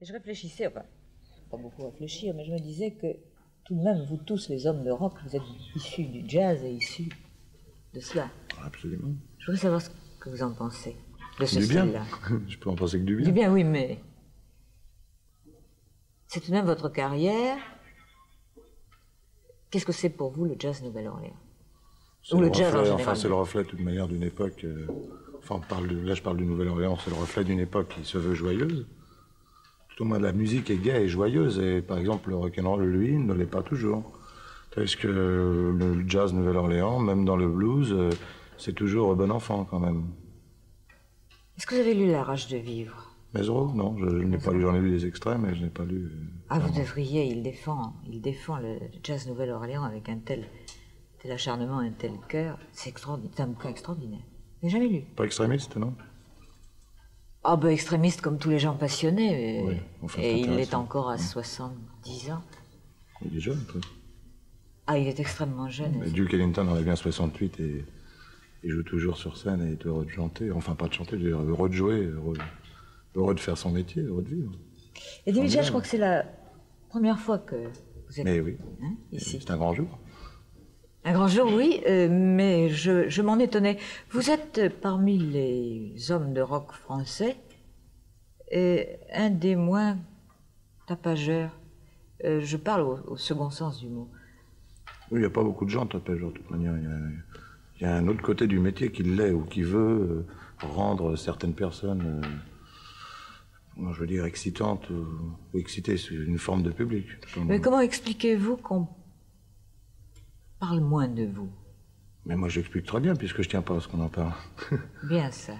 Et je réfléchissais, enfin, pas beaucoup réfléchir, mais je me disais que tout de même, vous tous, les hommes de rock, vous êtes issus du jazz et issus de cela. Absolument. Je voudrais savoir ce que vous en pensez de ce Du bien. style-là. Je peux en penser que du bien. Du bien, oui, mais c'est tout de même votre carrière. Qu'est-ce que c'est pour vous le jazz Nouvelle-Orléans Ou le le jazz en reflet, général. Enfin, c'est le reflet de toute manière d'une époque. euh, enfin, on parle de, là, je parle du Nouvelle-Orléans, c'est le reflet d'une époque qui se veut joyeuse. Tout la musique est gaie et joyeuse. Et par exemple, le rock'n'roll, lui, ne l'est pas toujours. Parce que le jazz Nouvelle-Orléans, même dans le blues, euh, c'est toujours bon enfant quand même. Est-ce que vous avez lu La rage de vivre? Mesro, non, je, je n'ai pas lu, j'en ai lu des extraits, mais je n'ai pas lu. euh, Ah, vous devriez, il défend, il défend le jazz Nouvelle-Orléans avec un tel, tel acharnement, un tel cœur. C'est extraordinaire, un bouquin extraordinaire. Vous n'avez jamais lu? Pas extrémiste, non? Ah, ben extrémiste comme tous les gens passionnés. Oui, et- enfin, et il est intéressant. encore à 70 ans. Il est jeune, quoi. Ah, il est extrêmement jeune. Mais Duke Ellington en a bien 68 et il joue toujours sur scène et est heureux de chanter. Enfin, pas de chanter, je dire, heureux de jouer, heureux, heureux de faire son métier, heureux de vivre. Et bien. je crois que c'est la première fois que vous êtes Mais oui, hein, ici. c'est un grand jour. Un grand jour, oui, euh, mais je, je m'en étonnais. Vous êtes parmi les hommes de rock français et un des moins tapageurs. Euh, je parle au, au second sens du mot. Oui, il n'y a pas beaucoup de gens tapageurs, de toute manière. Il y, a, il y a un autre côté du métier qui l'est ou qui veut euh, rendre certaines personnes, euh, je veux dire, excitantes ou, ou excitées. C'est une forme de public. Mais comment expliquez-vous qu'on parle moins de vous Mais moi, j'explique très bien puisque je tiens pas à ce qu'on en parle. Bien ça.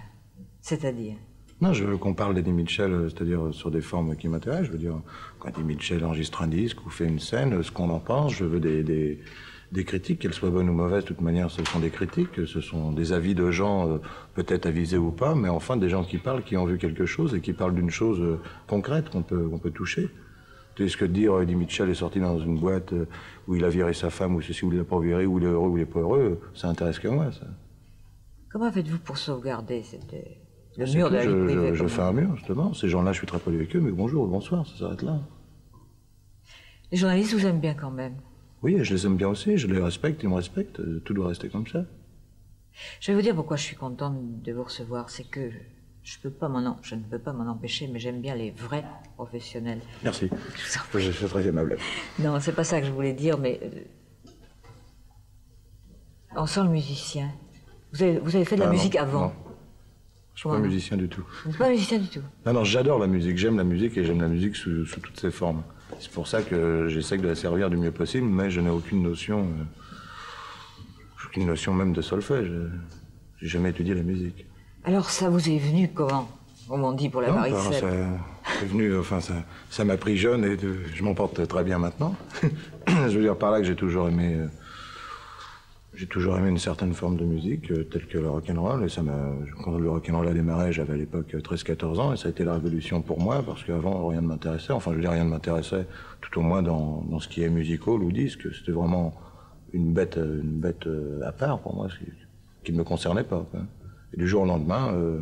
C'est-à-dire? Non, je veux qu'on parle d'Eddie Mitchell, euh, c'est-à-dire euh, sur des formes qui m'intéressent. Je veux dire, quand Eddie Mitchell enregistre un disque ou fait une scène, euh, ce qu'on en pense, je veux des, des, des critiques, qu'elles soient bonnes ou mauvaises, de toute manière, ce sont des critiques, ce sont des avis de gens, peut-être avisés ou pas, mais enfin des gens qui parlent, qui ont vu quelque chose et qui parlent d'une chose concrète qu'on peut, qu'on peut toucher. Sais, ce que de dire euh, Eddie Mitchell est sorti dans une boîte euh, où il a viré sa femme, ou ceci, ou il l'a pas viré, ou il est heureux, ou il est pas heureux, ça intéresse que moi, ça. Comment faites-vous pour sauvegarder cette, euh, le C'est mur tout, de la vie je, privée je- fais un mur, justement. Ces gens-là, je suis très poli avec eux, mais bonjour, bonsoir, ça s'arrête là. Les journalistes vous aiment bien quand même. Oui, je les aime bien aussi, je les respecte, ils me respectent, euh, tout doit rester comme ça. Je vais vous dire pourquoi je suis contente de vous recevoir. C'est que je, peux pas m'en en- je ne peux pas m'en empêcher, mais j'aime bien les vrais professionnels. Merci. Je suis très aimable. Non, c'est pas ça que je voulais dire, mais on sent le musicien. Vous avez, vous avez fait de la Ah, non, musique avant. non. Je suis pas musicien du tout. Vous pas musicien du tout. Non, non, j'adore la musique, j'aime la musique et j'aime la musique sous, sous toutes ses formes. C'est pour ça que j'essaie de la servir du mieux possible, mais je n'ai aucune notion, euh, aucune notion même de solfège. J'ai jamais étudié la musique. Alors ça vous est venu comment Comme on dit pour la Non, varicelle. ça c'est venu, enfin, ça, ça m'a pris jeune et de- je m'en porte très bien maintenant. je veux dire par là que j'ai toujours aimé, euh, j'ai toujours aimé une certaine forme de musique, euh, telle que le rock'n'roll. Et ça m'a, quand le rock'n'roll a démarré, j'avais à l'époque euh, 13-14 ans et ça a été la révolution pour moi parce qu'avant rien ne m'intéressait. Enfin, je veux dire, rien ne m'intéressait, tout au moins dans, dans ce qui est musical ou disque. C'était vraiment une bête, euh, une bête euh, à part pour moi, ce qui, qui ne me concernait pas. quoi. Et du jour au lendemain, euh,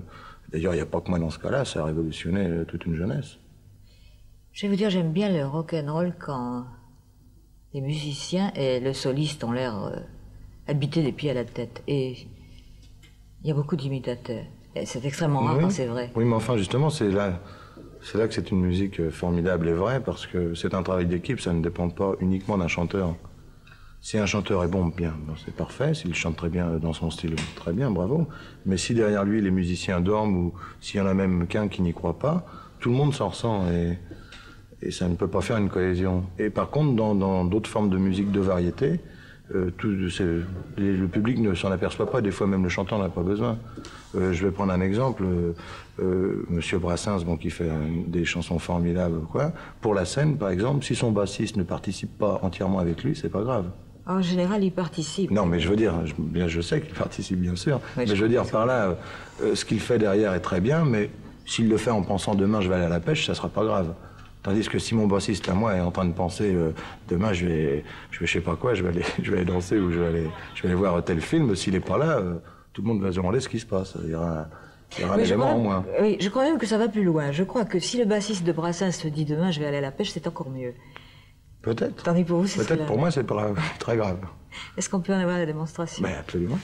d'ailleurs, il n'y a pas que moi dans ce cas-là, ça a révolutionné euh, toute une jeunesse. Je vais vous dire, j'aime bien le rock and roll quand les musiciens et le soliste ont l'air euh, habités des pieds à la tête. Et il y a beaucoup d'imitateurs. C'est extrêmement rare Oui. quand c'est vrai. Oui, mais enfin, justement, c'est là, c'est là que c'est une musique formidable et vraie, parce que c'est un travail d'équipe, ça ne dépend pas uniquement d'un chanteur. Si un chanteur est bon, bien, bon, c'est parfait. S'il chante très bien dans son style, très bien, bravo. Mais si derrière lui, les musiciens dorment, ou s'il y en a même qu'un qui n'y croit pas, tout le monde s'en ressent et, ça ne peut pas faire une cohésion. Et par contre, dans d'autres formes de musique de variété, euh, le public ne s'en aperçoit pas, des fois même le chanteur n'a pas besoin. Euh, je vais prendre un exemple, euh, euh, Monsieur Brassens, bon, qui fait euh, des chansons formidables, quoi. Pour la scène, par exemple, si son bassiste ne participe pas entièrement avec lui, c'est pas grave. En général, ils participent. Non, mais je veux dire, je, bien, je sais qu'il participe bien sûr, Oui, mais je je veux dire par là, euh, ce qu'il fait derrière est très bien, mais s'il le fait en pensant demain je vais aller à la pêche, ça sera pas grave. Tandis que si mon bassiste à moi est en train de penser euh, demain je vais, je vais je sais pas quoi, je vais aller, je vais aller danser ou je vais aller, je vais aller voir tel film, s'il est pas là, euh, tout le monde va se demander ce qui se passe. Il y aura, Il y aura un élément crois, moins. oui, je crois même que ça va plus loin. Je crois que si le bassiste de Brassens se dit demain je vais aller à la pêche, c'est encore mieux. Peut-être. Tandis que pour vous, c'est Peut-être pour moi, c'est pas très grave. Est-ce qu'on peut en avoir la démonstration? Mais absolument.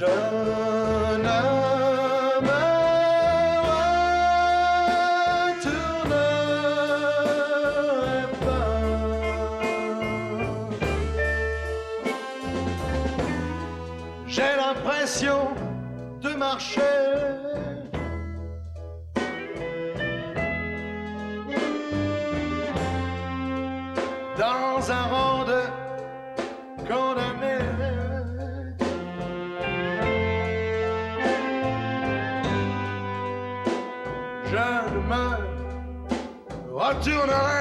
Je me retournerai.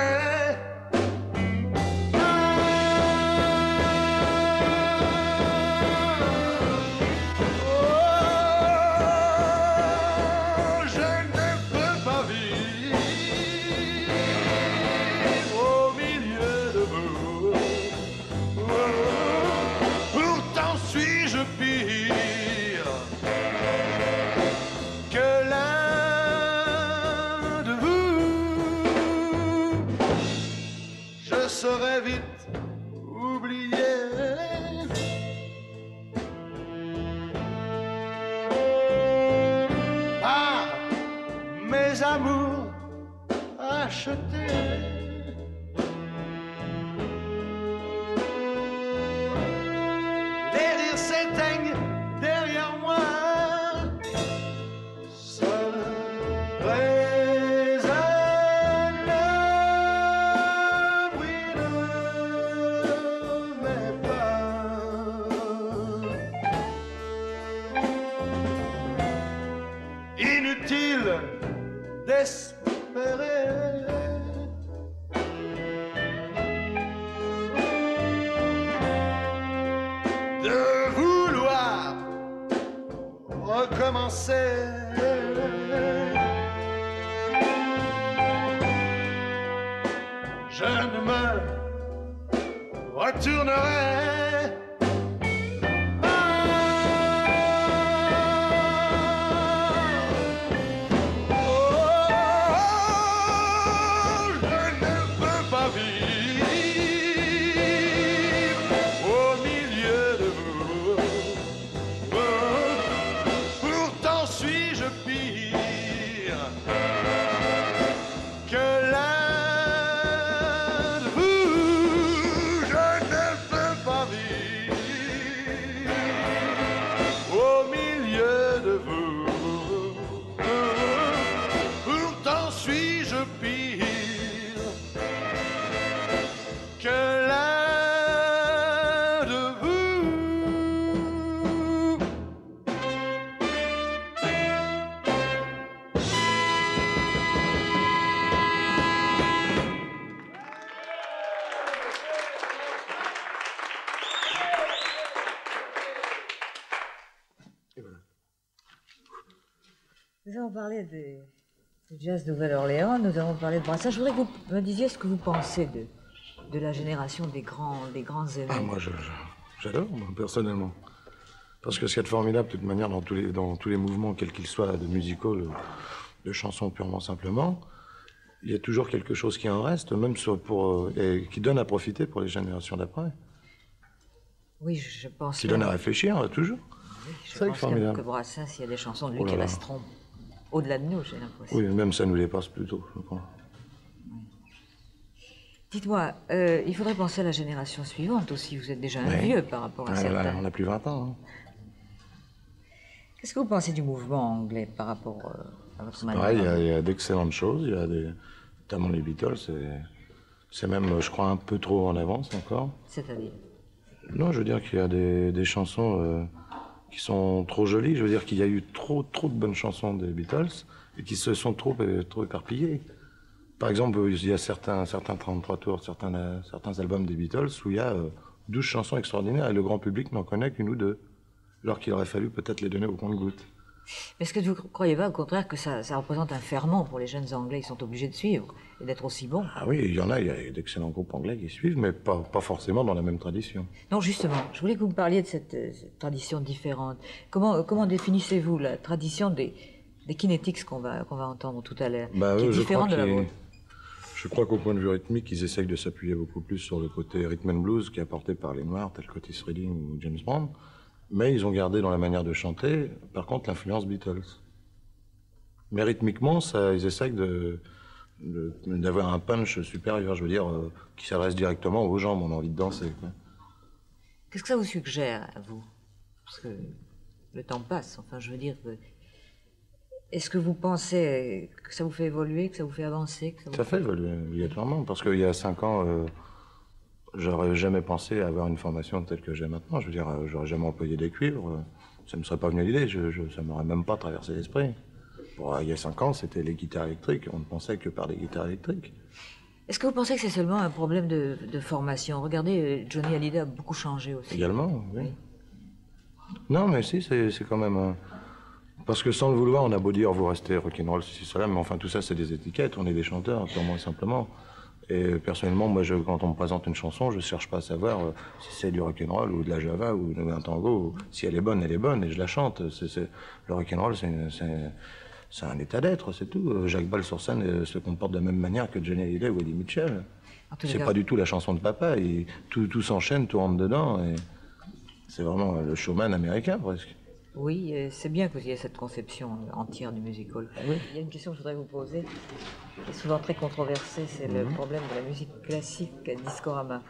Recommencer. Je ne me retournerai jazz de Nouvelle-Orléans, nous avons parlé de Brassens. Je voudrais que vous me disiez ce que vous pensez de, de la génération des grands, des grands aimés. Ah, moi, j'adore, moi, personnellement. Parce que ce qui est formidable, de toute manière, dans tous les, dans tous les mouvements, quels qu'ils soient, de musicaux, de chansons purement simplement, il y a toujours quelque chose qui en reste, même sur- pour, euh, et qui donne à profiter pour les générations d'après. Oui, je pense Qui que- donne à réfléchir, toujours. oui, je pense que, formidable. que Brassens, il y a des chansons de lui Oh là qui là. resteront au-delà de nous, j'ai l'impression. Oui, même ça nous dépasse plutôt, je crois. Dites-moi, euh, il faudrait penser à la génération suivante aussi. Vous êtes déjà un Oui. vieux par rapport à Ah, certains. là, on n'a plus 20 ans. hein. Qu'est-ce que vous pensez du mouvement anglais par rapport euh, à votre manière Pareil, il y a, d'excellentes choses. Il y a des, notamment les Beatles. c'est- C'est même, je crois, un peu trop en avance encore. C'est-à-dire? Non, je veux dire qu'il y a des, des chansons euh, qui sont trop jolies. Je veux dire qu'il y a eu trop, trop de bonnes chansons des Beatles et qui se sont trop, euh, trop éparpillées. Par exemple, il y a certains, certains 33 tours, certains, euh, certains albums des Beatles où il y a euh, 12 chansons extraordinaires et le grand public n'en connaît qu'une ou deux. Alors qu'il aurait fallu peut-être les donner au compte-gouttes. Mais est-ce que vous ne croyez pas, au contraire, que ça, ça représente un ferment pour les jeunes Anglais? Ils sont obligés de suivre et d'être aussi bons. Ah oui, il y en a, il y a d'excellents groupes anglais qui suivent, mais pas, pas forcément dans la même tradition. Non, justement, je voulais que vous me parliez de cette, euh, cette tradition différente. Comment, euh, comment définissez-vous la tradition des, des kinetics qu'on va, qu'on va entendre tout à l'heure, Bah, qui est crois différente de la vôtre? Je crois qu'au point de vue rythmique, ils essayent de s'appuyer beaucoup plus sur le côté rhythm and blues qui est apporté par les Noirs, tels que Otis Redding ou James Brown. Mais ils ont gardé dans la manière de chanter, par contre, l'influence Beatles. Mais rythmiquement, ça, ils essayent de, d'avoir un punch supérieur, je veux dire, euh, qui s'adresse directement aux gens, on a envie de danser. Qu'est-ce que ça vous suggère, à vous? Parce que le temps passe, enfin, je veux dire... que- Est-ce que vous pensez que ça vous fait évoluer, que ça vous fait avancer que ça vous Ça fait évoluer obligatoirement, parce qu'il y a cinq ans, euh, j'aurais jamais pensé avoir une formation telle que j'ai maintenant. Je veux dire, euh, j'aurais jamais employé des cuivres. euh, Ça ne me serait pas venu à l'idée, je, je, ça m'aurait même pas traversé l'esprit. Bon, il y a cinq ans, c'était les guitares électriques. On ne pensait que par les guitares électriques. Est-ce que vous pensez que c'est seulement un problème de, de formation? Regardez, euh, Johnny Hallyday a beaucoup changé aussi. Également, oui. Non, mais si, c'est c'est quand même... un- Parce que sans le vouloir, on a beau dire, vous restez rock'n'roll, ceci, cela, mais enfin, tout ça, c'est des étiquettes. On est des chanteurs, purement et simplement. Et personnellement, moi, je, quand on me présente une chanson, je ne cherche pas à savoir euh, si c'est du rock'n'roll ou de la java ou d'un tango. ou- Si elle est bonne, elle est bonne et je la chante. Le rock'n'roll, c'est un état d'être, c'est tout. Euh, Jacques Ball sur scène euh, se comporte de la même manière que Johnny Hallyday ou Eddie Mitchell. C'est pas du tout la chanson de papa. il- tout tout s'enchaîne, tout rentre dedans. Et c'est vraiment le showman américain, presque. Oui, euh, c'est bien que vous ayez cette conception euh, entière du musical. Il y a une question que je voudrais vous poser, qui est souvent très controversée, c'est le problème de la musique classique à Discorama.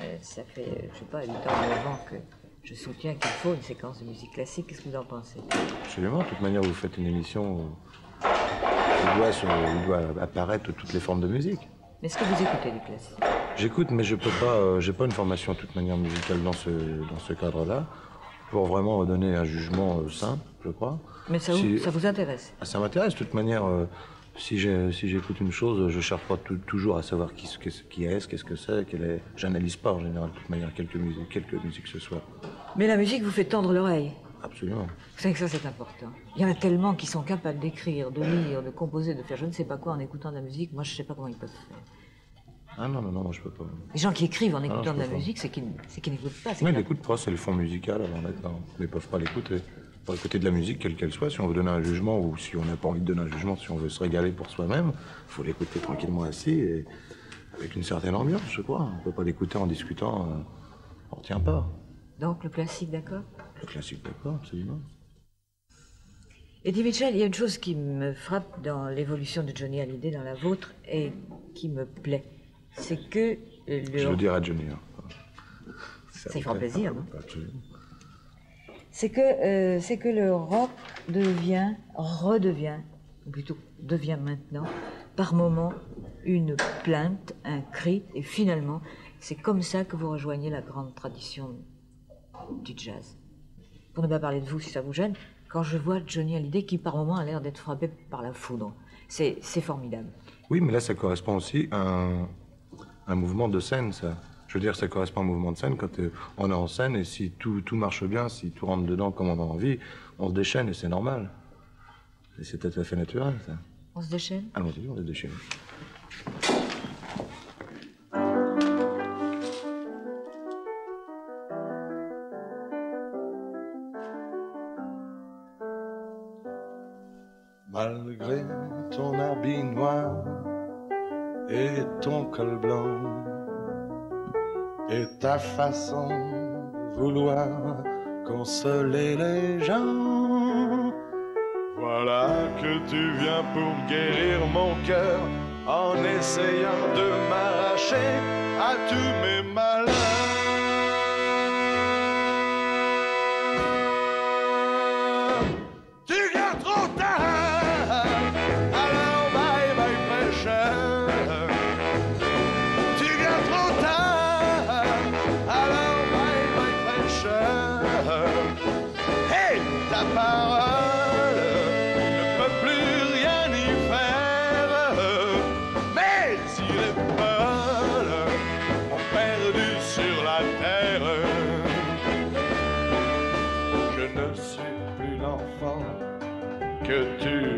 Euh, ça fait, je sais pas, 8 ans, 9 ans que je soutiens qu'il faut une séquence de musique classique. Qu'est-ce que vous en pensez? Absolument. De toute manière, vous faites une émission où il doit, se- il doit apparaître toutes les formes de musique. Mais est-ce que vous écoutez du classique? J'écoute, mais je peux pas. euh, J'ai pas une formation de toute manière musicale dans ce dans ce cadre-là pour vraiment donner un jugement euh, simple, je crois. Mais ça, vous- Si- ça vous intéresse? Ah, ça m'intéresse de toute manière. euh, si j'écoute une chose, je cherche pas toujours à savoir qui, qui est-ce, qu'est-ce que c'est, quelle est. J'analyse pas en général de toute manière quelque musique, quelque musique que ce soit. Mais la musique vous fait tendre l'oreille. Absolument. Vous savez que ça, c'est important. Il y en a tellement qui sont capables d'écrire, de lire, de composer, de faire je ne sais pas quoi en écoutant de la musique. Moi, je ne sais pas comment ils peuvent faire. Ah non non non, moi je peux pas. Les gens qui écrivent en écoutant je de la pas. musique, c'est qu'ils qu'ils n'écoutent pas. qu'ils ils l'écoutent pas, c'est le fond musical avant d'être là. Ils peuvent pas l'écouter. Pour écouter de la musique, quelle qu'elle soit, si on veut donner un jugement ou si on n'a pas envie de donner un jugement, si on veut se régaler pour soi-même, il faut l'écouter tranquillement assis et avec une certaine ambiance, je crois. On peut pas l'écouter en discutant, euh, on retient pas. Donc, le classique, d'accord? Le classique, d'accord, absolument. Eddie Mitchell, il y a une chose qui me frappe dans l'évolution de Johnny Hallyday, dans la vôtre, et qui me plaît. C'est que euh, Je le, le dirai à Johnny. hein. Fera plaisir, non Absolument. c'est que, euh, c'est que le rock devient, redevient, ou plutôt devient maintenant, par moment, une plainte, un cri, et finalement, c'est comme ça que vous rejoignez la grande tradition du jazz. Pour ne pas parler de vous si ça vous gêne, quand je vois Johnny Hallyday qui par moment a l'air d'être frappé par la foudre, c'est c'est formidable. Oui, mais là, ça correspond aussi à un, un mouvement de scène, ça. Je veux dire, ça correspond à un mouvement de scène quand euh, on est en scène et si tout, tout marche bien, si tout rentre dedans comme on a envie, on se déchaîne et c'est normal. Et c'est tout à fait naturel, ça. On se déchaîne? Allons-y, on se déchaîne. Ton col blanc et ta façon de vouloir consoler les gens, Voilà que tu viens pour guérir mon cœur en essayant de m'arracher à tous mes malheurs.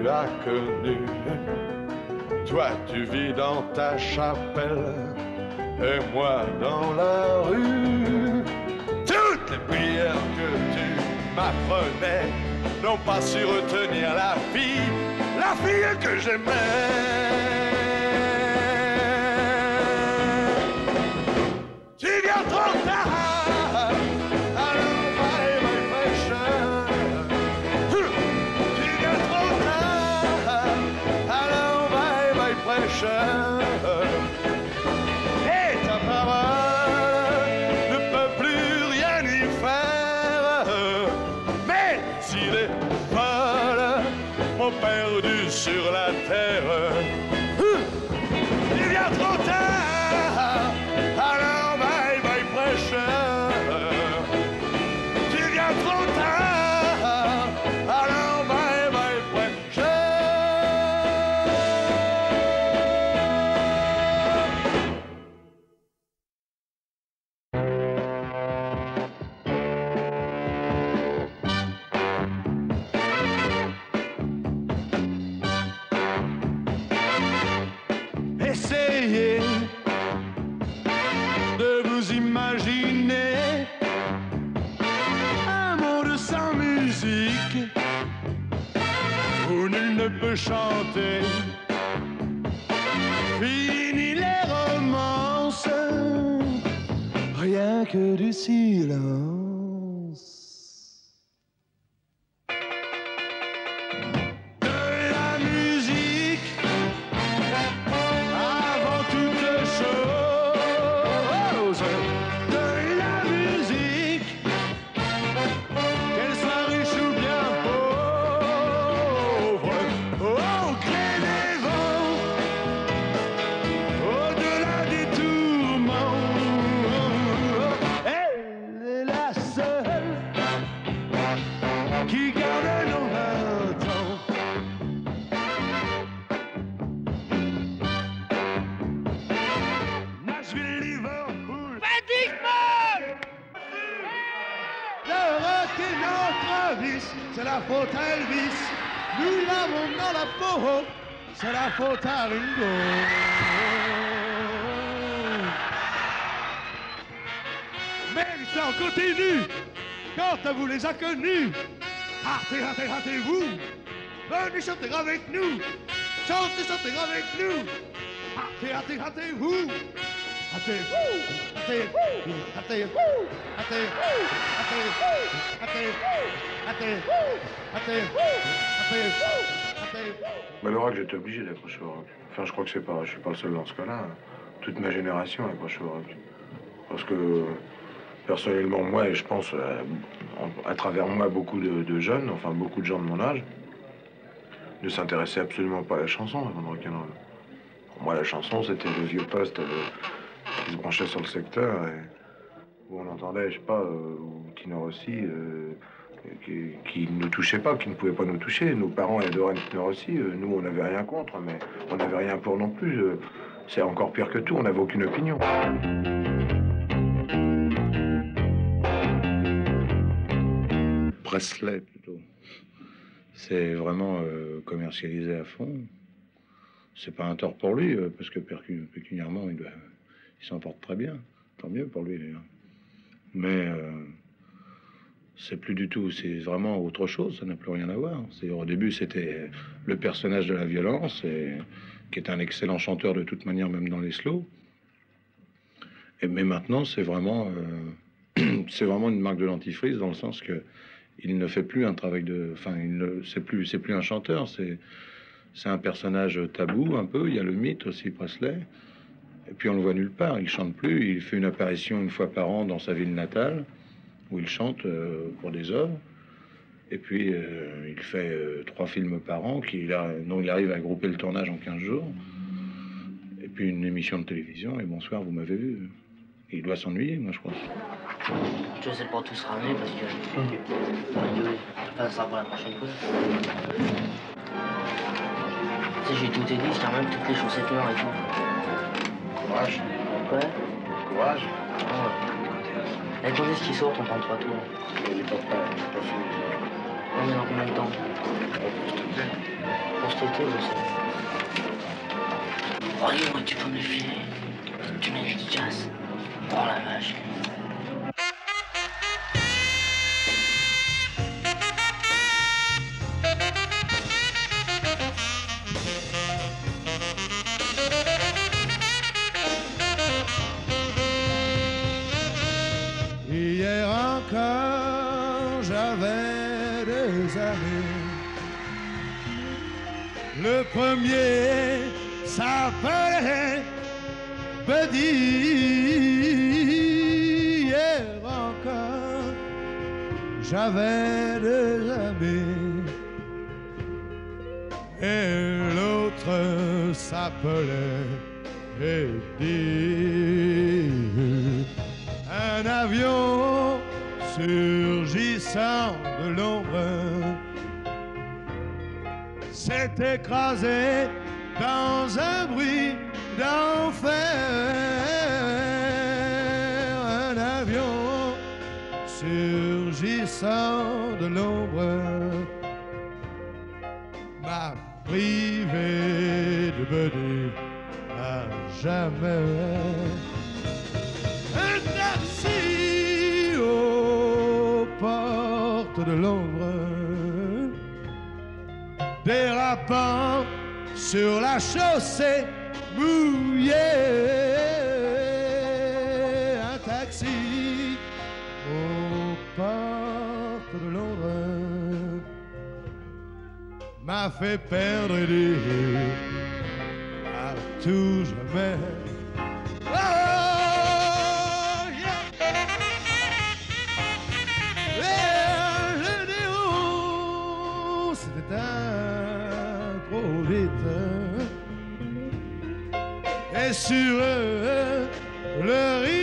As connu. Toi, tu vis dans ta chapelle et moi dans la rue. Toutes les prières que tu m'apprenais n'ont pas su retenir la fille, la fille que j'aimais. Que du. Qui garde nos vingt ans. Nashville, Liverpool. Le rock est notre vice, c'est la faute à Elvis. Nous l'avons dans la peau, c'est la faute à Ringo. Mais l'histoire continue quand vous les a connus? Partez, ratez, ratez-vous. Venez chanter avec nous. Chantez, chantez avec nous. Partez, ratez, ratez-vous. Ratez-vous. Ratez-vous. Ratez-vous. Ratez-vous. Ratez-vous. Ratez-vous. Ratez-vous. Ratez-vous. Ratez-vous. Mais le rock, j'étais obligé d'accrocher au rock. Enfin, je crois que c'est pas, je suis pas le seul dans ce cas-là. Toute ma génération accroche au rock. Parce que, personnellement, moi, et je pense, en- à travers moi, beaucoup de, jeunes, enfin, beaucoup de gens de mon âge, ne s'intéressaient absolument pas à la chanson avant de rock'n'roll. Pour moi, la chanson, c'était le vieux poste qui se branchait sur le secteur et où on entendait, je sais pas, euh, Tino euh, qui, qui ne nous touchait pas, qui ne pouvait pas nous toucher. Nos parents adoraient Tino Rossi, euh, nous, on n'avait rien contre, mais on n'avait rien pour non plus. euh, C'est encore pire que tout, on n'avait aucune opinion. Presley, plutôt. C'est vraiment euh, commercialisé à fond. C'est pas un tort pour lui, euh, parce que pécuniairement, il, il s'en porte très bien. Tant mieux pour lui, d'ailleurs. Mais euh, c'est plus du tout, c'est vraiment autre chose, ça n'a plus rien à voir. Au début, c'était le personnage de la violence, et, qui est un excellent chanteur de toute manière, même dans les slows. Et, mais maintenant, c'est vraiment, vraiment une marque de l'antifreeze, dans le sens que il ne fait plus un travail de. Enfin, il ne- c'est plus, c'est plus un chanteur, c'est, c'est un personnage tabou un peu. Il y a le mythe aussi, Presley. Et puis on le voit nulle part. Il chante plus. Il fait une apparition une fois par an dans sa ville natale, où il chante euh, pour des œuvres. Et puis euh, il fait euh, trois films par an, qu'il a, dont il arrive à grouper le tournage en 15 jours. Et puis une émission de télévision. Et bonsoir, vous m'avez vu. Il doit s'ennuyer, moi je crois. Je sais pas tout se ramener parce que. Ouais, Enfin, ça sera pour la prochaine fois. Tu sais, j'ai tout dit, j'ai même toutes les chaussettes noires et tout. Courage, Ouais. courage. Ouais. Et quand est-ce qu'il sort ton 33 tours Il pas prêt, il n'est pas fini. Ouais, remet dans combien de temps S'il te plaît. Pour cet été, je sais. Oh, dis-moi, tu peux me le filer Tu mets du jazz. Oh la vache. Hier encore, j'avais deux amis. Le premier Et l'autre s'appelait Eddie un avion surgissant de l'ombre s'est écrasé dans un bruit d'enfer. Surgissant de l'ombre m'a privé de Buddy à jamais un taxi aux portes de l'ombre, dérapant sur la chaussée mouillée. M'a fait perdre des à tout jamais. Oh, yeah. Yeah, je dis, oh, C'était un trop vite. Et sur eux, le rideau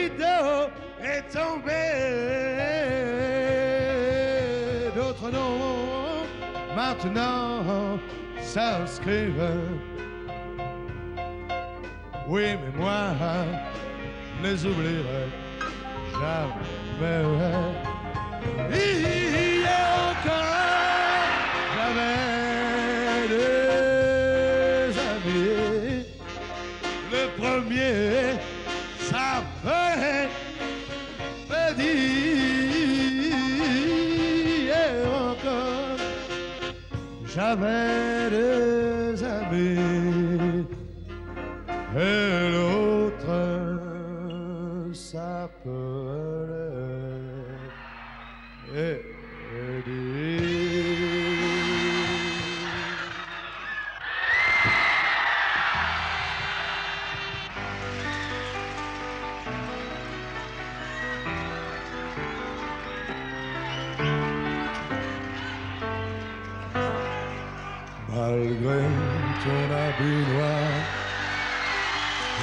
maintenant s'inscrivent. Oui, mais moi, les oublierai jamais. A encore, j'avais deux amis. Le premier j'avais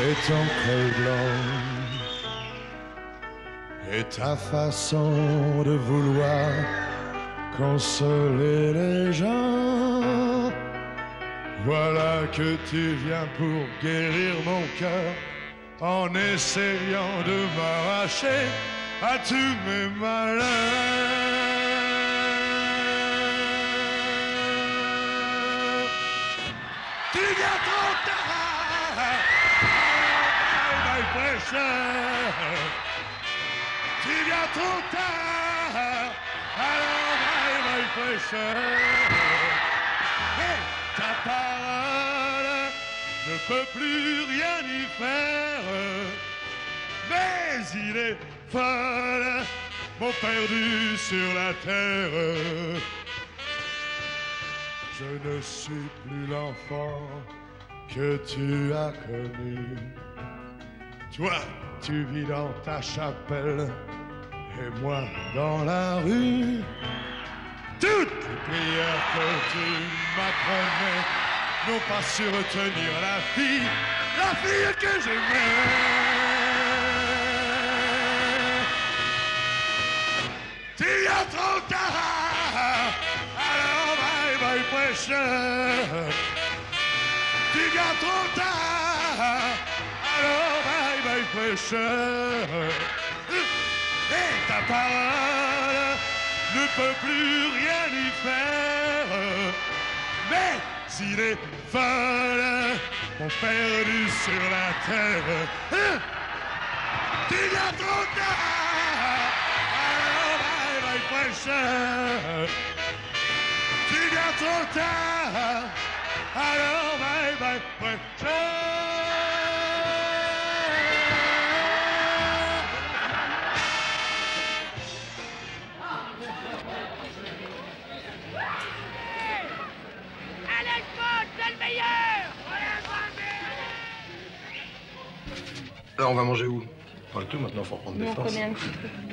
et ton col blanc. Et ta façon de vouloir consoler les gens, voilà que tu viens pour guérir mon cœur en essayant de m'arracher. À tous mes malheurs? Tu viens trop tard, alors pressure. Et ta parole, je peux plus rien y faire. Mais il est folle, mon perdu sur la terre. Je ne suis plus l'enfant que tu as connu. Toi, tu vis dans ta chapelle et moi dans la rue. Toutes les prières que tu m'apprenais n'ont pas su retenir la fille, la fille que j'aimais. Tu viens trop tard, alors bye bye prêcheur. Tu viens trop tard, alors bye bye prêcheur. Et ta parole, ne peut plus rien y faire. Mais s'il est folle, on perdu sur la terre. Tu viens trop tard, alors bye bye pressure. Tu viens trop tard, alors bye bye pressure. Alors, on va manger où? Pas le tout, maintenant, faut reprendre des forces.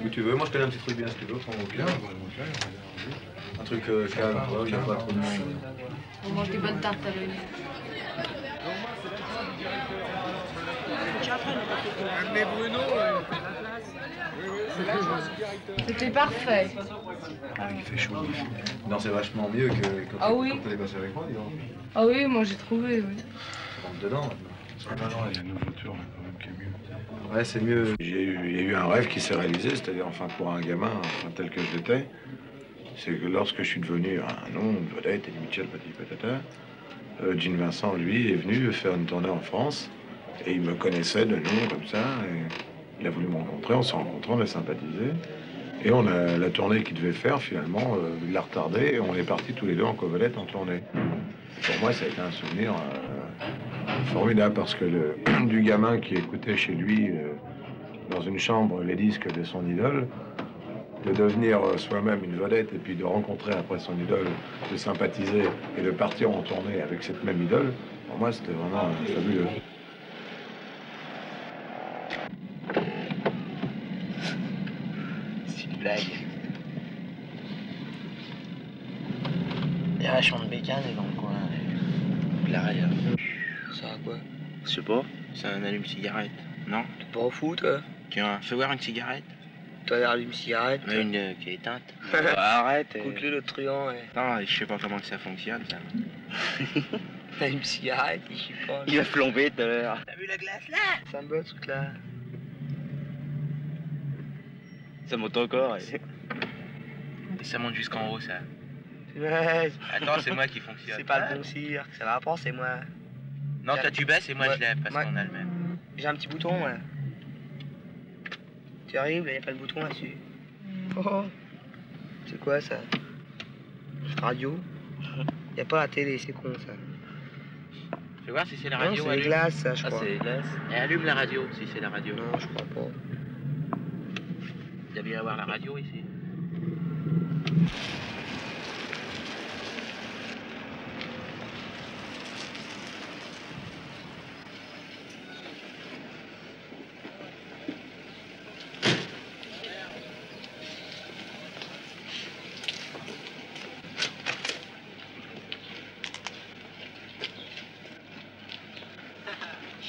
Où tu veux, moi je connais un petit truc bien si tu veux, prends au Bien, Un truc euh, calme, quoi, où il n'y a pas trop de monde. On mange des bonnes tartes à l'œil. C'était parfait. Il fait chaud. Non, c'est vachement mieux que quand Ah tu- oui. t'allais passer avec moi, dis donc. Ah oui, moi j'ai trouvé, oui. Tu rentres dedans maintenant. Ah non, non, il y a une voiture là quand même qui est mieux. Ouais, c'est mieux. Il y a eu un rêve qui s'est réalisé, c'est-à-dire enfin pour un gamin, enfin, tel que je l'étais, c'est que lorsque je suis devenu un nom, une vedette, Eddie Mitchell, petit patata, euh, Gene Vincent, lui, est venu faire une tournée en France et il me connaissait de nom comme ça. Et il a voulu me rencontrer, on s'est rencontrés, on a sympathisé. Et on a la tournée qu'il devait faire, finalement, euh, il l'a retardé et on est partis tous les deux en covalette en tournée. Pour moi, ça a été un souvenir euh, formidable parce que le, du gamin qui écoutait chez lui euh, dans une chambre les disques de son idole, de devenir euh, soi-même une vedette et puis de rencontrer après son idole, de sympathiser et de partir en tournée avec cette même idole, pour moi c'était vraiment euh, fabuleux. C'est une blague. Il y a un champ de bécane dans le coin. et- L'arrière. Ça va quoi? Je sais pas. C'est un allume-cigarette. Non? T'es pas au fou, toi? Tiens, fais voir une cigarette. Toi, l'allume-cigarette Une euh, qui est éteinte. arrête. Écoute-le, le truand. Non, je sais pas comment que ça fonctionne, ça. L'allume-cigarette, il chie pas. Il a flambé tout à l'heure. T'as vu la glace là? Ça me bat, ce truc-là. Ça monte encore. Et ça monte jusqu'en haut, ça. Attends, c'est moi qui fonctionne. C'est pas le bon cirque, c'est la rapport, c'est moi. Non, toi tu baisses et moi je lève parce qu'on a le même. J'ai un petit bouton, moi. Terrible, il a pas de bouton là-dessus. Oh. C'est quoi ça? Radio? Y a pas la télé, c'est con ça. Fais voir si c'est la Non, radio. c'est les glaces, ça, je Ah, crois. c'est les glaces. Et allume la radio si c'est la radio. Non, je crois pas. Il doit bien y avoir la radio ici?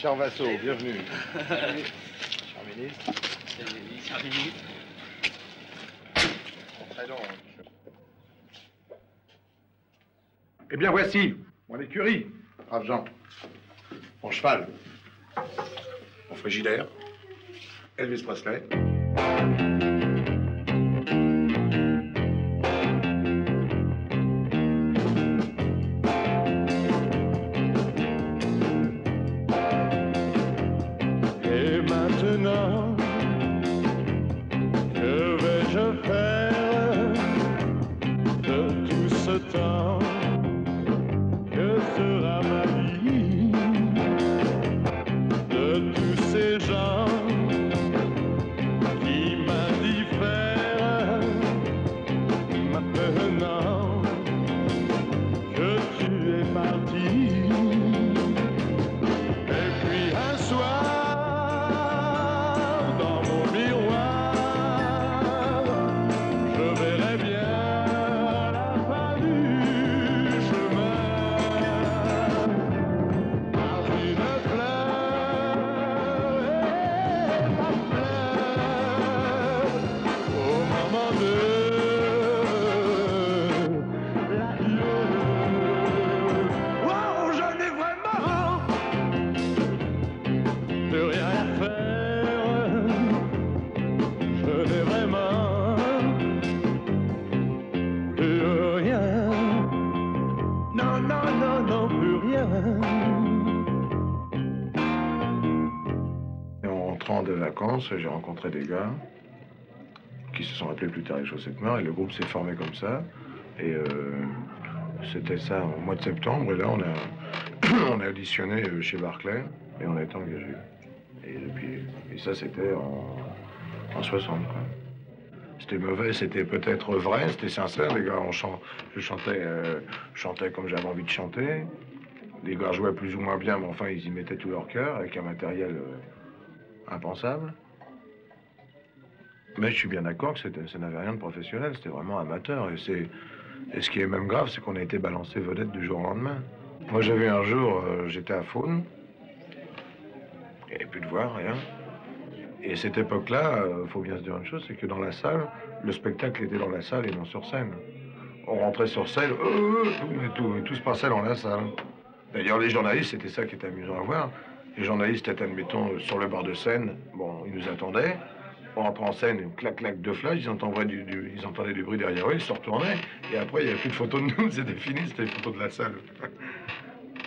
Cher Vasso, bienvenue. Cher ministre. Très long. Eh bien voici, mon écurie, brave Jean. Mon cheval. Mon frigidaire. Elvis Presley. De j'ai rencontré des gars qui se sont appelés plus tard les chaussettes noires et le groupe s'est formé comme ça. Et euh, c'était ça au mois de septembre et là on a, on a auditionné euh, chez Barclay et on a été engagé. Et, depuis, et ça c'était en, en 60 quoi. C'était mauvais, c'était peut-être vrai, c'était sincère. Les gars, on chan- je chantais, euh, chantais comme j'avais envie de chanter. Les gars jouaient plus ou moins bien, mais enfin, ils y mettaient tout leur cœur avec un matériel impensable. Mais je suis bien d'accord que ça n'avait rien de professionnel, c'était vraiment amateur. Et, et ce qui est même grave, c'est qu'on a été balancé vedette du jour au lendemain. Moi, vu un jour, euh, j'étais à Faune, il n'y avait plus de voix, rien. Et cette époque-là, il faut bien se dire une chose, c'est que dans la salle, le spectacle était dans la salle et non sur scène. On rentrait sur scène, euh, euh, tout, et et se passait dans la salle. D'ailleurs, les journalistes, c'était ça qui était amusant à voir. Les journalistes étaient, admettons, sur le bord de scène. Bon, ils nous attendaient. On rentrait en scène, clac, clac de flash, ils entendaient du, bruit derrière eux, ils se retournaient. Et après, il n'y avait plus de photos de nous, c'était fini, c'était les photos de la salle.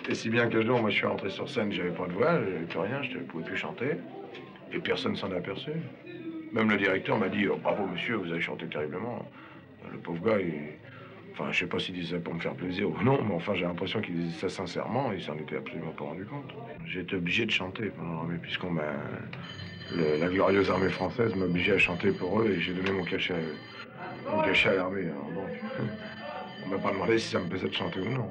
Et si bien qu'un jour, moi, je suis rentré sur scène, j'avais pas de voix, j'avais plus rien, je ne pouvais plus chanter. Et personne s'en a aperçu. Même le directeur m'a dit, oh, bravo monsieur, vous avez chanté terriblement. Le pauvre gars, il... enfin, je sais pas s'il disait pour me faire plaisir ou non, mais enfin, j'ai l'impression qu'il disait ça sincèrement et il s'en était absolument pas rendu compte. Été obligé de chanter pendant l'armée, puisqu'on m'a. Le- la glorieuse armée française m'a obligé à chanter pour eux et j'ai donné mon cachet, mon cachet à l'armée. Alors bon, on m'a pas demandé si ça me plaisait de chanter ou non.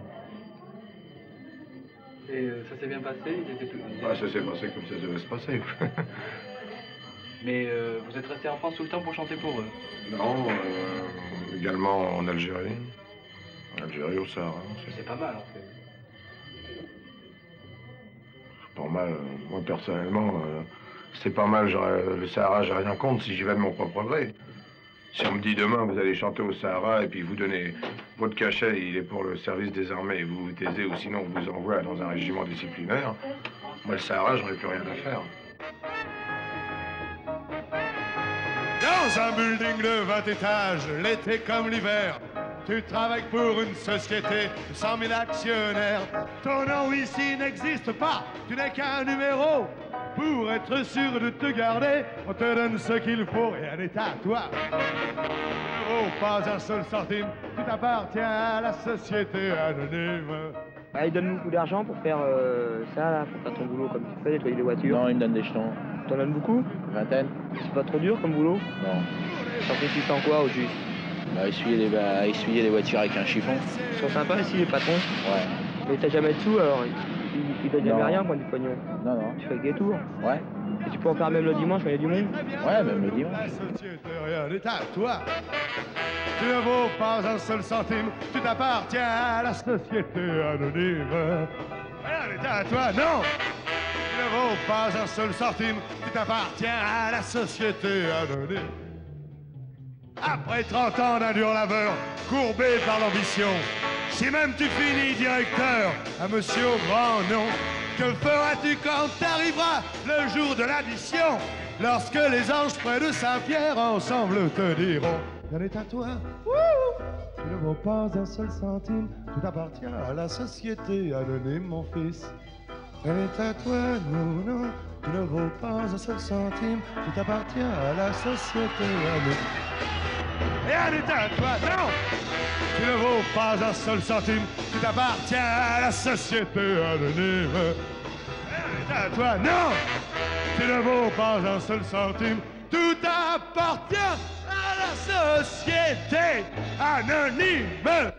Et euh, ça s'est bien passé? Ils étaient tous- ils Ah, ça s'est passé comme ça devait se passer. Mais euh, vous êtes resté en France tout le temps pour chanter pour eux? Non, euh, également en Algérie. En Algérie, au Sahara. c'est C'est pas mal en fait. pas mal. Moi, personnellement, c'est pas mal. Le Sahara, j'ai rien contre si j'y vais de mon propre gré. Si on me dit demain, vous allez chanter au Sahara et puis vous donnez votre cachet, il est pour le service des armées et vous vous taisez ou sinon on vous envoie dans un régiment disciplinaire, moi, le Sahara, j'aurais plus rien à faire. Dans un building de 20 étages, l'été comme l'hiver, tu travailles pour une société de 100 000 actionnaires. Ton nom ici n'existe pas, tu n'es qu'un numéro. Pour être sûr de te garder, on te donne ce qu'il faut, rien n'est à toi. Oh, pas un seul centime, tout appartient à la société anonyme. Bah, il donne beaucoup d'argent pour faire euh, ça, là, pour faire ton boulot comme tu fais, nettoyer les voitures. Non, il me donne des jetons. T'en donnes beaucoup Vingtaine C'est pas trop dur comme boulot Non. Ça consiste en quoi au juste Bah, essuyer les, bah, essuyer les voitures avec un chiffon. Ils sont sympas ici les patrons Ouais. Mais t'as jamais de sous alors Ils donnent jamais rien quoi du pognon. Non, non. Tu fais des tours. Ouais. Et tu peux en faire même le dimanche quand il y a du monde Ouais, même le dimanche. La société, rien n'est à toi. Tu ne vaux pas un seul centime, tu t'appartiens à la société anonyme. Rien n'est à toi, non Tu ne vaux pas un seul centime, tu t'appartiens à la société anonyme. Après 30 ans d'un dur laveur, courbé par l'ambition, si même tu finis directeur, un monsieur au grand nom, que feras-tu quand t'arriveras le jour de l'addition Lorsque les anges près de Saint-Pierre ensemble te diront Rien n'est à toi, Wouh tu ne vaux pas un seul centime, tout appartient à la société anonyme, mon fils. Rien n'est à toi, non, non, tu ne vaux pas un seul centime, tout appartient à la société anonyme. Rien n'est à toi, non Tu ne vaux pas un seul centime, tu t'appartiens à la société anonyme. Rien n'est à toi, non Tu ne vaux pas un seul centime, tout appartient à la société anonyme.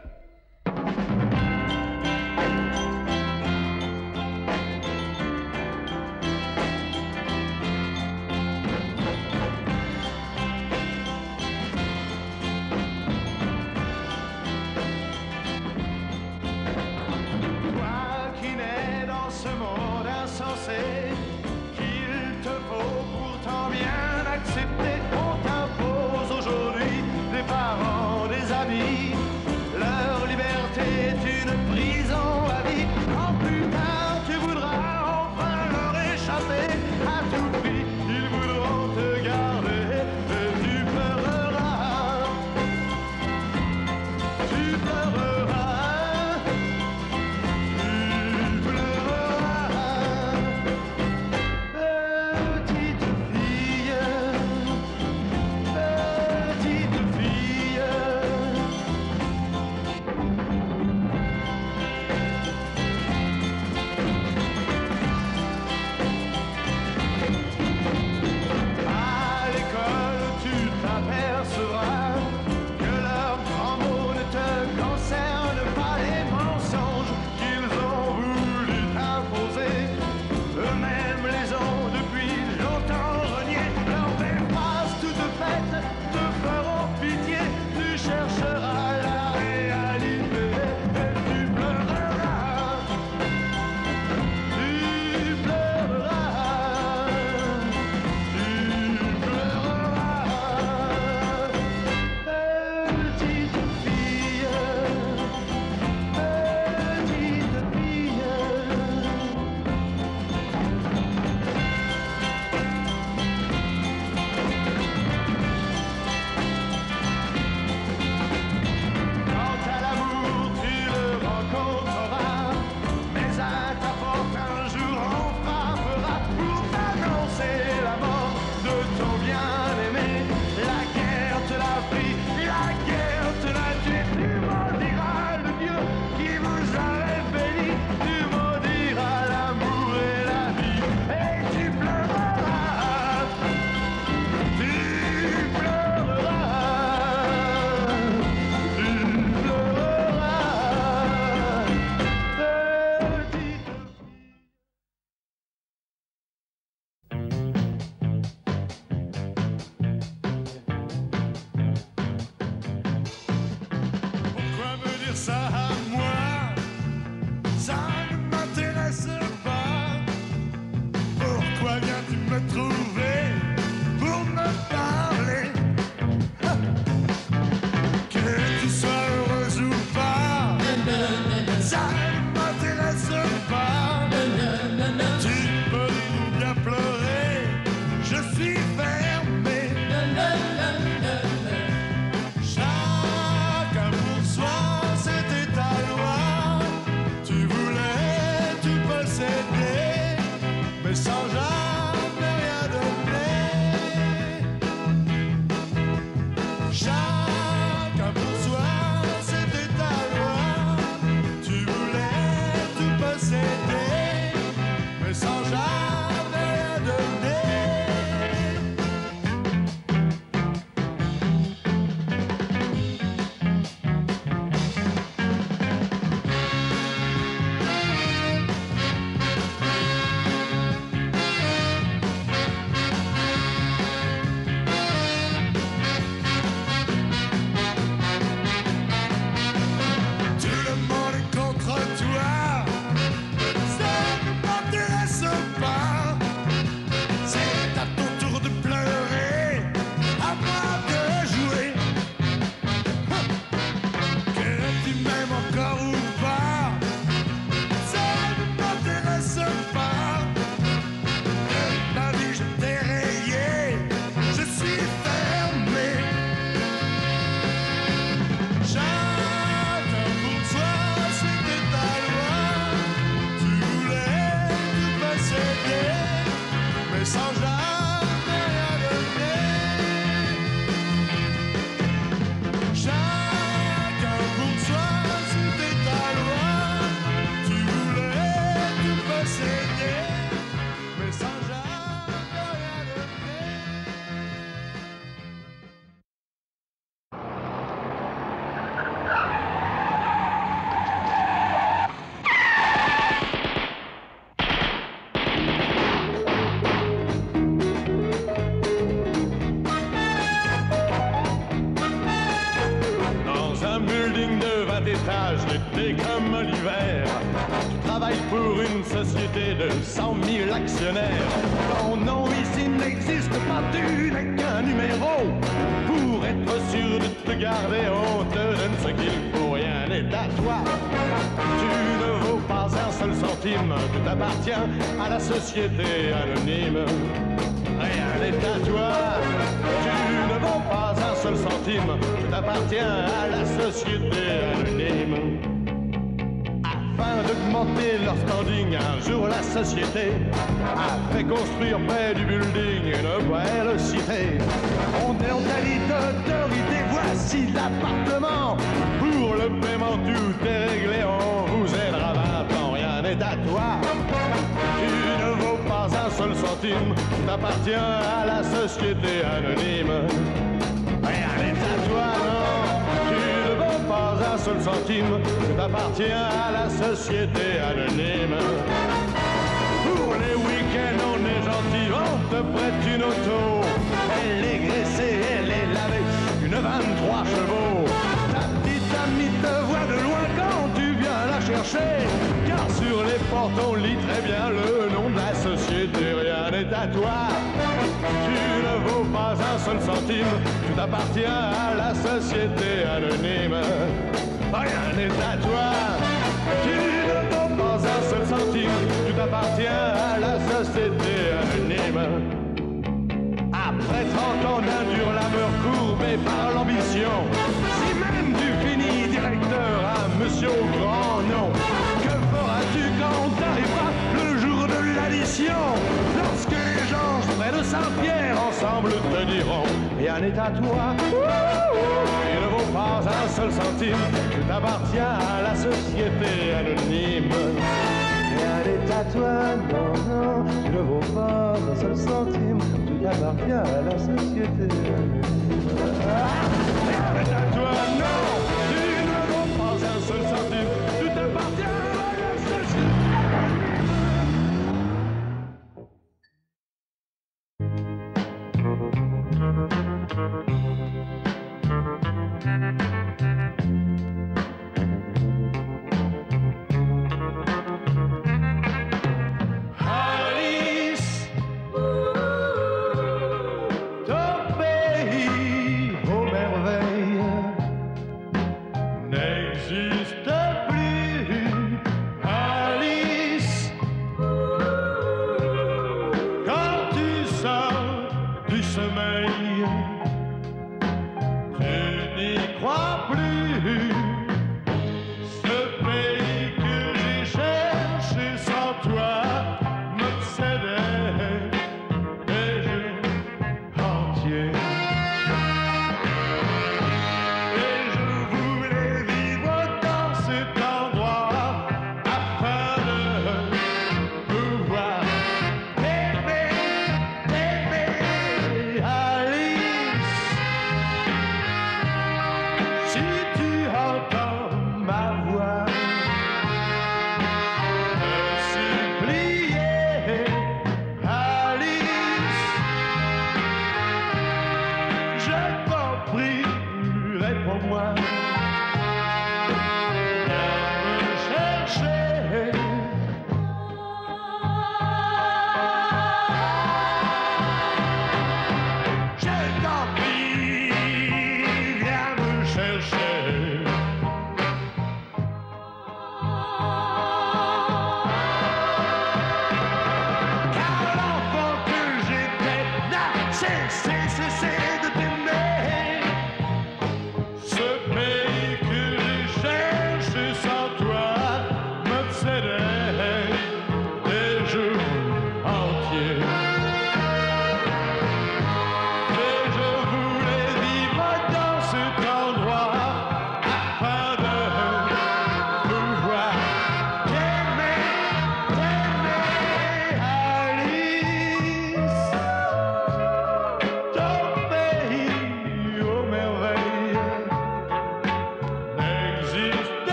Société anonyme. Rien n'est à toi, tu ne vaux pas un seul centime, tout appartient à la société anonyme. Afin d'augmenter leur standing, un jour la société a fait construire près du tout appartient à la société anonyme. N'est à toi, non, tu ne vaux pas un seul centime, tout appartient à la société anonyme. Pour les week-ends, on est gentil, on te prête une auto. Elle est graissée, elle est lavée, une 23 chevaux. Ta petite amie te voit de loin quand tu viens la chercher. Car sur les portes, on lit très bien le à toi. Tu ne vaux pas un seul centime, tout appartient à la société anonyme. Rien n'est à toi. Tu ne vaux pas un seul centime, tout appartient à la société anonyme. Après 30 ans d'un dur labeur courbé par l'ambition, si même tu finis directeur à monsieur grand Saint-Pierre ensemble te diront. Rien n'est à toi, il ne vaut pas un seul centime, tout appartient à la société anonyme. Rien n'est à toi, non, non, tu ne vaux pas un seul centime, tout appartient à la société anonyme. Rien n'est à toi, non,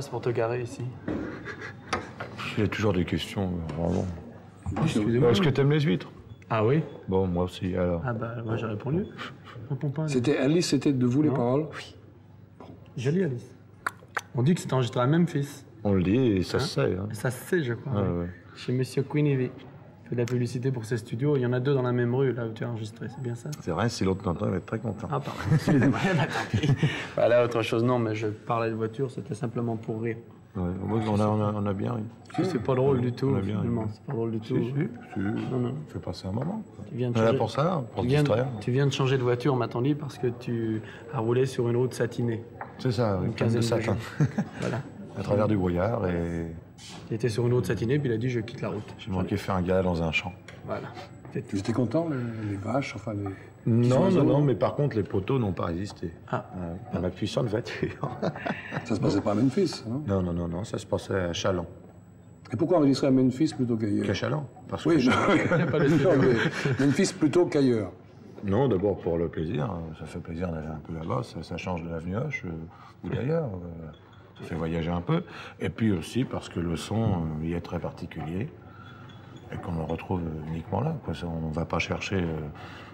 place pour te garer ici Il y a toujours des questions, euh, vraiment. Excusez-moi. Est-ce que t'aimes les huîtres? Ah oui? Bon, moi aussi, alors. Ah bah, moi j'ai répondu. C'était Alice, c'était de vous les Non. paroles? Jolie Alice. On dit que c'est enregistré à Memphis. On le dit et ça Hein se sait. hein. Ça se sait, je crois. Ah, oui. ouais. Chez Monsieur Queenivi. Il fait de la publicité pour ses studios. Il y en a deux dans la même rue, là où tu as enregistré. C'est bien ça C'est vrai, si l'autre t'entend, il va être très content. Ah, pardon. Excusez-moi. Bah. Voilà, autre chose, non, mais je parlais de voiture, c'était simplement pour rire. Ouais, moi, on, a, on, a, on a bien ri. C'est pas drôle du tout, finalement. C'est pas drôle du tout. si, si. Non, non. Fais passer un moment. Tu viens de On est là changer- pour ça, pour tu viens, distraire. tu viens de changer de voiture, m'a-t-on dit, parce que tu as roulé sur une route satinée. C'est ça, Une de quinzaine de satin. voilà. À travers du brouillard et Il était sur une route satinée, puis il a dit Je quitte la route. j'ai manqué faire un gala dans un champ. Voilà. Ils étaient contents, les, les vaches, enfin les. Non, non, non, non mais par contre, les poteaux n'ont pas résisté. Ah. Dans la puissante voiture. Ça se passait pas à Memphis, non Non, non, non, non, ça se passait à Chaland. Et pourquoi enregistrer à Memphis plutôt qu'ailleurs? Qu'à Chaland parce Oui, que- je... non, mais Memphis plutôt qu'ailleurs. Non, d'abord pour le plaisir. hein. Ça fait plaisir d'aller un peu là-bas. Ça, ça change de l'avenue Hoche euh, ou d'ailleurs. Euh, ça fait voyager un peu. Et puis aussi parce que le son euh, y est très particulier et qu'on le retrouve euh, uniquement là. Quoi. On ne va pas chercher euh,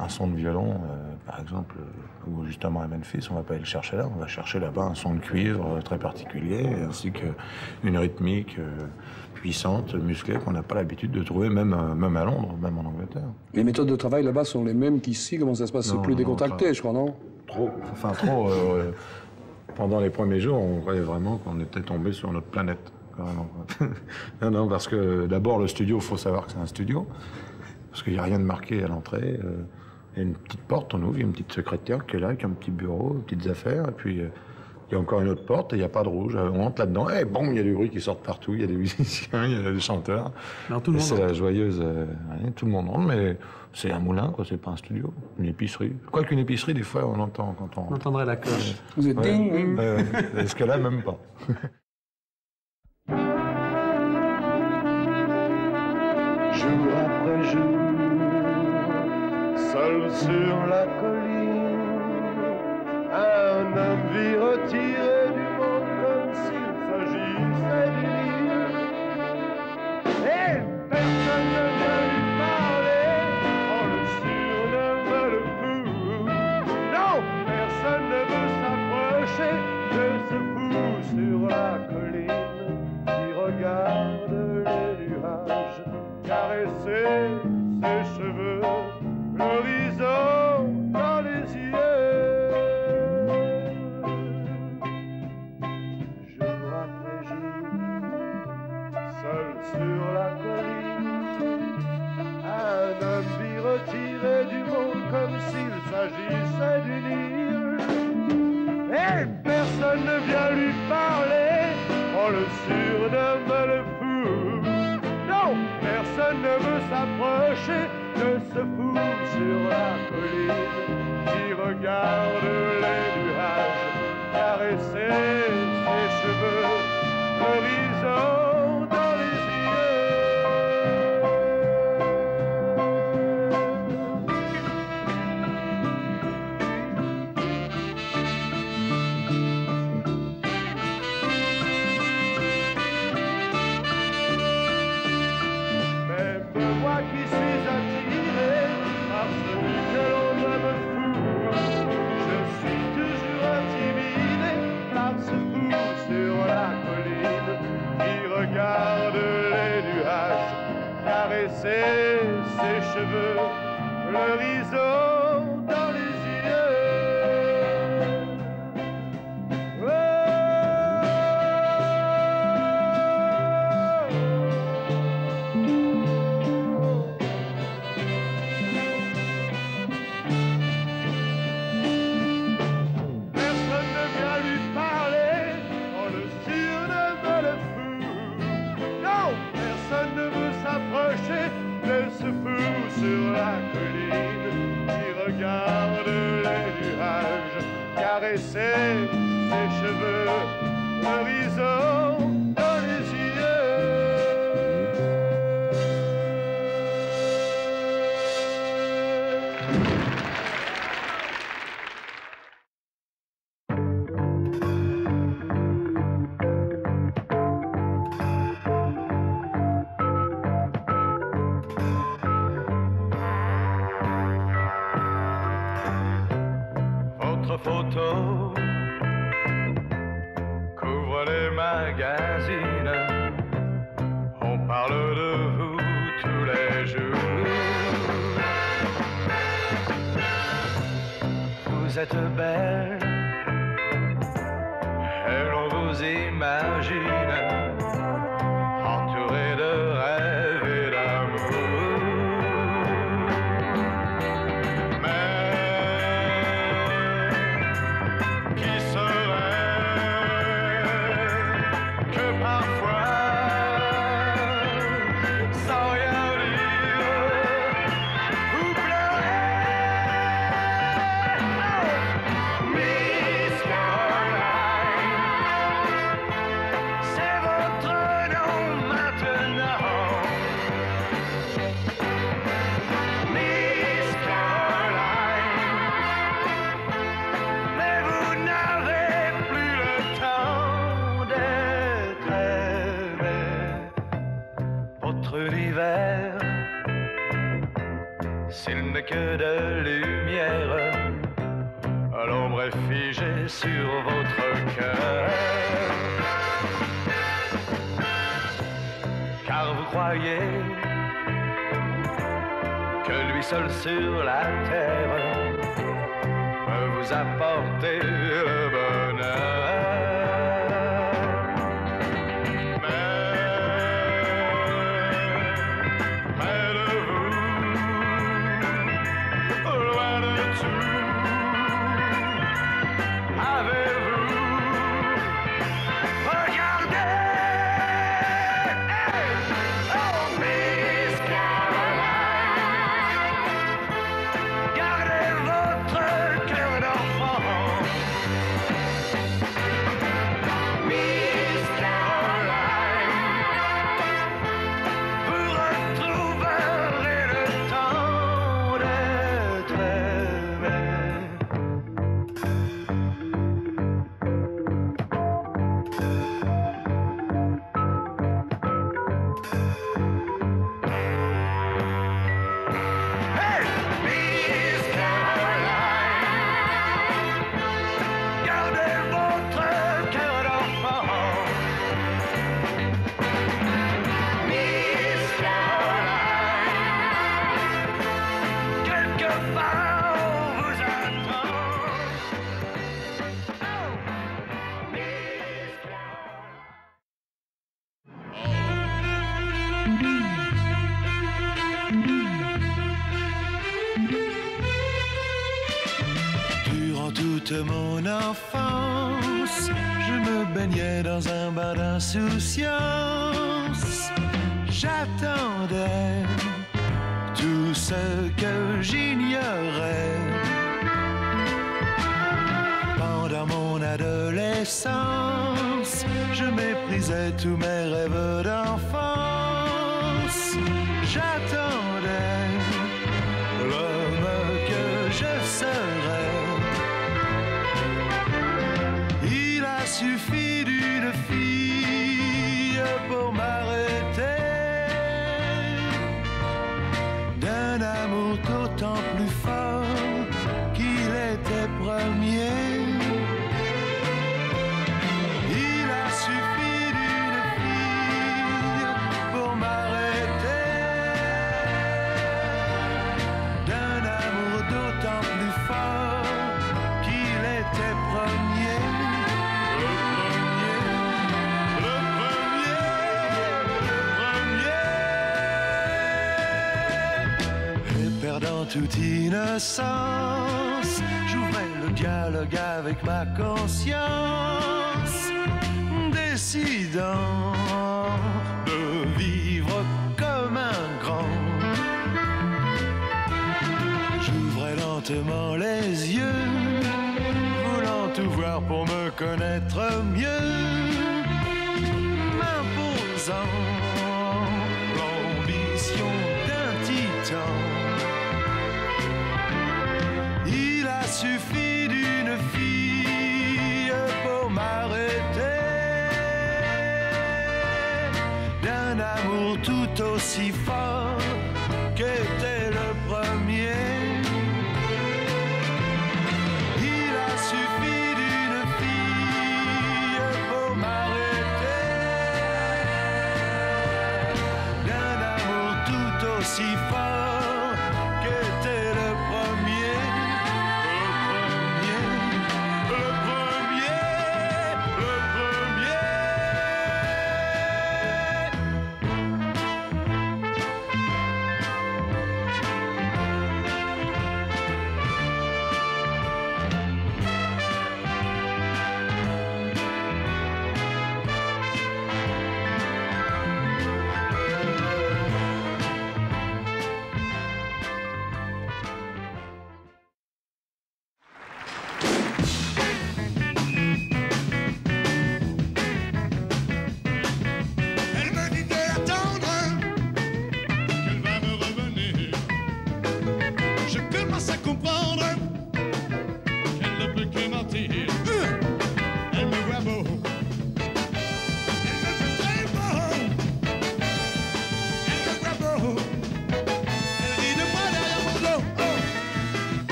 un son de violon, euh, par exemple, euh, ou justement à Memphis. On ne va pas aller le chercher là. On va chercher là-bas un son de cuivre euh, très particulier, ainsi qu'une rythmique euh, puissante, musclée, qu'on n'a pas l'habitude de trouver, même, euh, même à Londres, même en Angleterre. Les méthodes de travail là-bas sont les mêmes qu'ici. Comment ça se passe? C'est plus non, décontracté, je crois, non? Trop, enfin trop. euh, pendant les premiers jours, on croyait vraiment qu'on était tombé sur notre planète. carrément, non, non, parce que d'abord, le studio, il faut savoir que c'est un studio. Parce qu'il n'y a rien de marqué à l'entrée. euh, Il y a une petite porte, on ouvre, il y a une petite secrétaire qui est là, avec un petit bureau, des petites affaires. Et puis, euh, il y a encore une autre porte et il n'y a pas de rouge. On entre là-dedans, et bon, il y a des bruits qui sortent partout. Il y a des musiciens, il y a des chanteurs. C'est rentre. la joyeuse. euh, ouais, tout le monde rentre, mais c'est un moulin, quoi. C'est pas un studio. Une épicerie. Quoi qu'une épicerie, des fois, on entend quand on On entendrait la cloche. Vous êtes ding. Est-ce que là, même pas jour après jour, seul sur la colline, un homme vit retiré sur la colline qui regarde cheveux, l'horizon dans seul sur la terre peut vous apporter euh, toute mon enfance, je me baignais dans un bain d'insouciance. J'attendais tout ce que j'ignorais. Pendant mon adolescence, je méprisais tous mes rêves d'enfance. J'attendais innocence, j'ouvrais le dialogue avec ma conscience, décidant de vivre comme un grand. J'ouvrais lentement les yeux, voulant tout voir pour me connaître mieux. tout aussi fort.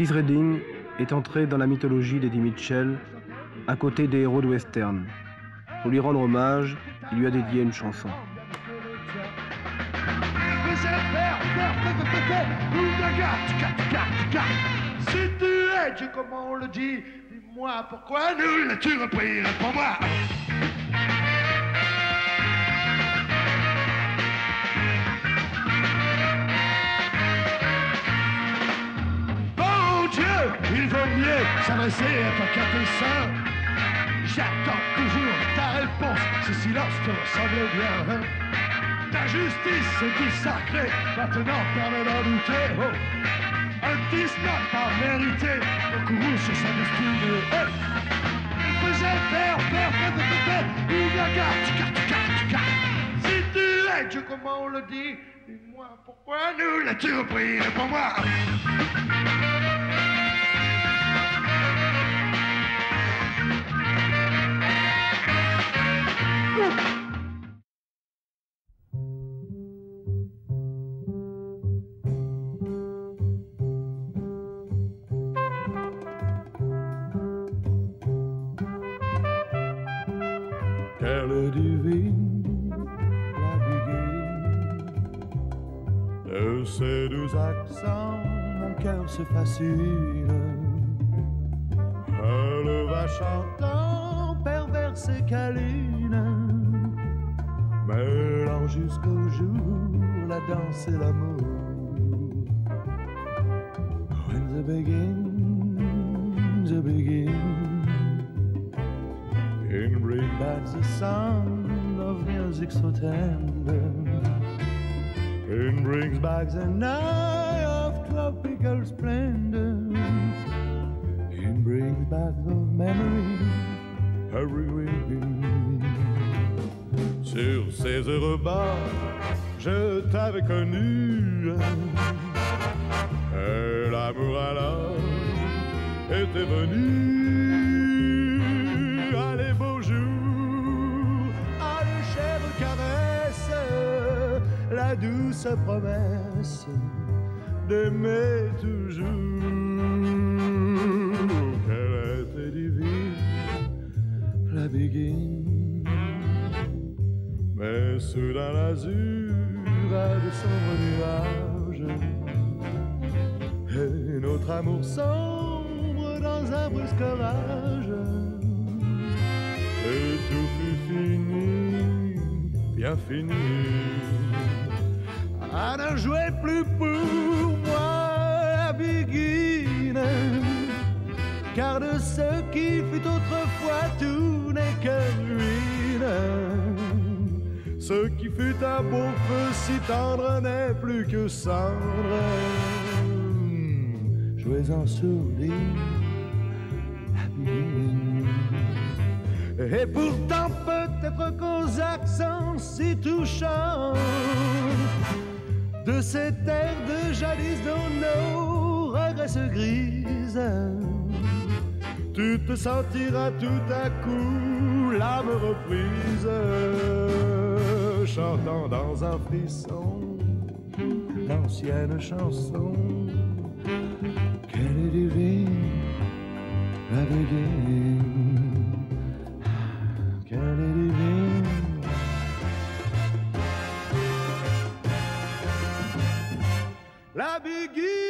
Otis Redding est entré dans la mythologie d'Eddie Mitchell à côté des héros de western. Pour lui rendre hommage, il lui a dédié une chanson. Il vaut mieux s'adresser à ton capucin. J'attends toujours ta réponse, ce silence te ressemble bien. Ta justice est dit sacrée, maintenant permet d'en douter. Oh. Un fils n'a pas mérité le courroux sur sa destinée. Hey. Il faisait faire, faire, faire, faire, faire, il y a garde, tu gardes, tu gardes, tu gardes. Si tu es Dieu, comment on le dit, dis-moi pourquoi nous l'as-tu repris? Pour Quelle divine la De ces doux accents, mon cœur se facile. Elle va chantant, perverse et câline, mêlant jusqu'au jour la danse et l'amour. When the begin, the begin. And bring back the sound music so tender. It brings back the night of tropical splendor. It brings back those memories everywhere. Sur ces heureux bas, je t'avais connu. Et l'amour alors était venu. Allez, beau jour, allez, chère caresse, la douce promesse d'aimer toujours. Qu'elle était divine, la béguine. Mais soudain l'azur a de sombres nuages. Et notre amour sombre dans un brusque orage. Et tout fut fini, bien fini. À ne jouer plus pour moi la biguine Car de ce qui fut autrefois tout n'est que ruine ce qui fut un beau feu si tendre n'est plus que cendre. Jouez en sourire, Et pourtant peut-être qu'aux accents si touchants de cette terre de jadis dont nos regrets se grisent, tu te sentiras tout à coup l'âme reprise, chantant dans un frisson l'ancienne chanson qu'elle est divine, la béguine, qu'elle est divine. La béguine.